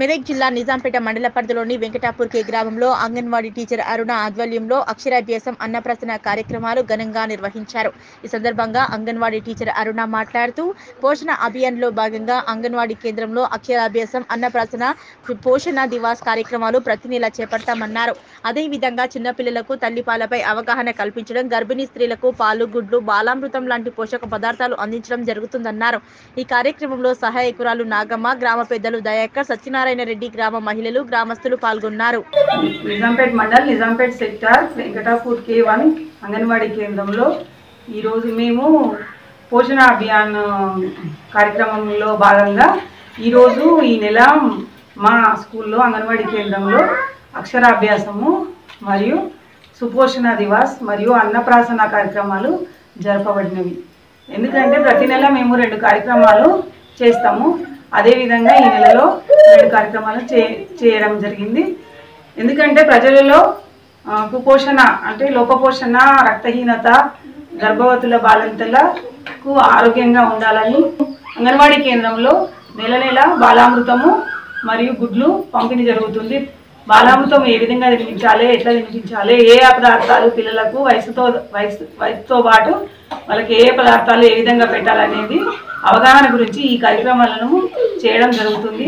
మెదక్ జిల్లా నిజాంపేట మండల పరిధిలోని వెంకటాపూర్ కే గ్రామంలో అంగన్వాడీ టీచర్ అరుణ ఆధ్వర్యంలో అక్షరాభ్యాసం అన్నప్రసన కార్యక్రమాలు ఘనంగా నిర్వహించారు. ఈ సందర్భంగా అంగన్వాడీ టీచర్ అరుణ మాట్లాడుతూ పోషణ అభియాన్లో భాగంగా అంగన్వాడీ కేంద్రంలో అక్షరాభ్యాసం అన్నప్రాసన పోషణ దివాస్ కార్యక్రమాలు ప్రతి నెల చేపడతామన్నారు. అదేవిధంగా చిన్నపిల్లలకు తల్లిపాలపై అవగాహన కల్పించడం గర్భిణీ స్త్రీలకు పాలు గుడ్లు బాలామృతం లాంటి పోషక పదార్థాలు అందించడం జరుగుతుందన్నారు. ఈ కార్యక్రమంలో సహాయకురాలు నాగమ్మ గ్రామ పెద్దలు దయాకర్ సత్యనారాయణ రెడ్డి గ్రామ మహిళలు గ్రామస్తులు పాల్గొన్నారు. Nizampet mandal Nizampet sector Venkatapur K one anganwadi కేంద్రంలో ఈరోజు మేము పోషణ అభియాన్ కార్యక్రమంలో భాగంగా ఈరోజు ఈ నెల మా స్కూల్లో అంగన్వాడీ కేంద్రంలో అక్షరాభ్యాసము మరియు సుపోషణ దివాస్ మరియు అన్నప్రాసన కార్యక్రమాలు జరపబడినవి. ఎందుకంటే ప్రతి నెల మేము రెండు కార్యక్రమాలు చేస్తాము. అదేవిధంగా ఈ నెలలో రెండు కార్యక్రమాలు చే చేయడం జరిగింది. ఎందుకంటే ప్రజలలో కుపోషణ అంటే లోపపోషణ రక్తహీనత గర్భవతుల బాలంతలకు ఆరోగ్యంగా ఉండాలని అంగన్వాడీ కేంద్రంలో నెల నెల బాలామృతము మరియు గుడ్లు పంపిణీ జరుగుతుంది. బాలామృతం ఏ విధంగా తినిపించాలి ఎట్లా తినిపించాలి ఏ పదార్థాలు పిల్లలకు వయసుతో వయసు వయసుతో పాటు వాళ్ళకి ఏ పదార్థాలు ఏ విధంగా పెట్టాలనేది అవగాహన గురించి ఈ కార్యక్రమాలను చేయడం జరుగుతుంది.